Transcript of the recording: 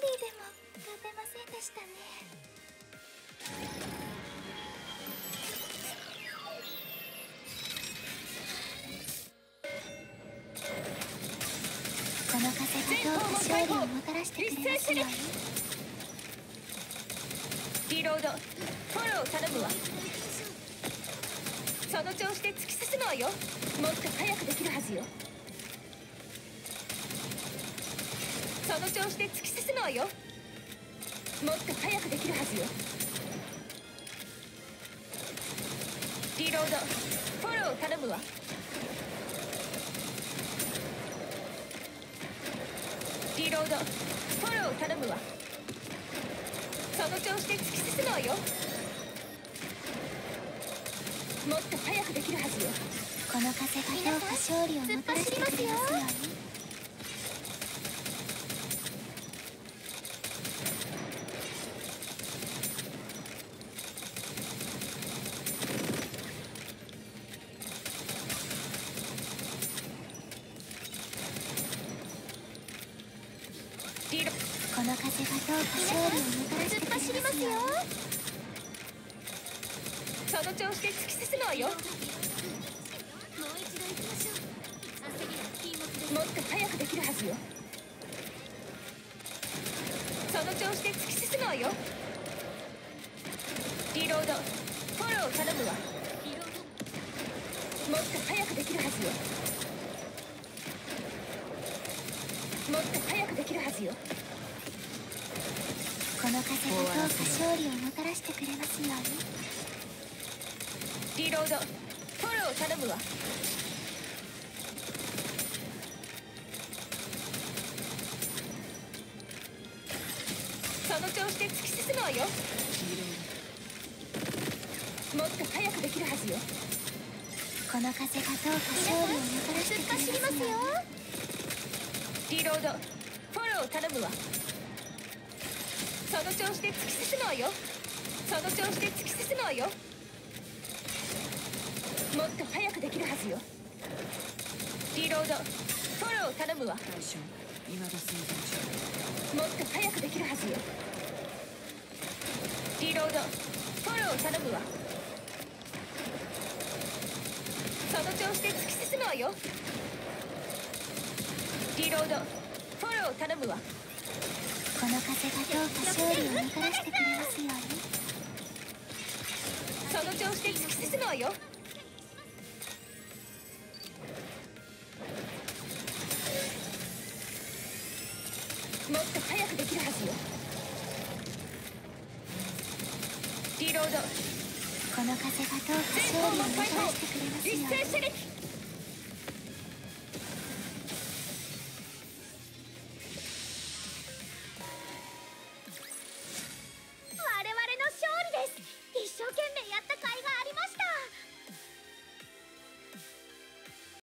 リーでも勝てませんでしたね。この風がどうか勝利をもたらしてくれますように。リロードフォロー頼むわその調子で突き進むわよ。もっと早くできるはずよ。その調子で突き進むわよ。もっと早くできるはずよ。リロード。フォロー頼むわ。リロード。フォロー頼むわ。その調子で突き進むわよ。もっと早くできるはずよ。この風がどうか勝利をもたらしてくれますようにリロこの風がどうか勝利をもたらしてくれますよ。その調子で突き進むわよもう一度行きましょうもっと早くできるはずよ。その調子で突き進むわよ。リロード。フォローを頼むわ。もっと早くできるはずよ。もっと早くできるはずよ。の風がどうか勝利をもたらしてくれますように。リロードフォロー頼むわ。その調子で突き進むわよ。もっと早くできるはずよ。この風がどうか勝利をもたらしてくれますよ。リロードフォロー頼むわその調子で突き進むわよ。その調子で突き進むわよ。もっと早くできるはずよ。リロードフォローを頼むわ。対象未だ生存もっと早くできるはずよ。リロードフォローを頼むわ。その調子で突き進むわよ。リロードフォローを頼むわ。この風がどうか勝利をもたら。してくれますようにその調子で突き進むわよもっと早くできるはずよリロードこの風がどうか勝利をもたら。してくれますように一斉射撃